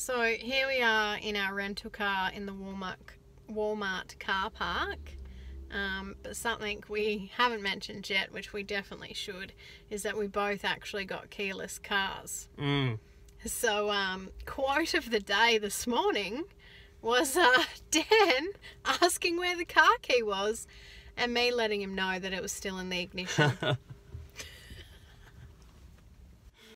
So here we are in our rental car in the Walmart Walmart car park. Um, but something we haven't mentioned yet, which we definitely should, is that we both actually got keyless cars. Mm. So, um, quote of the day this morning was uh, Dan asking where the car key was and me letting him know that it was still in the ignition.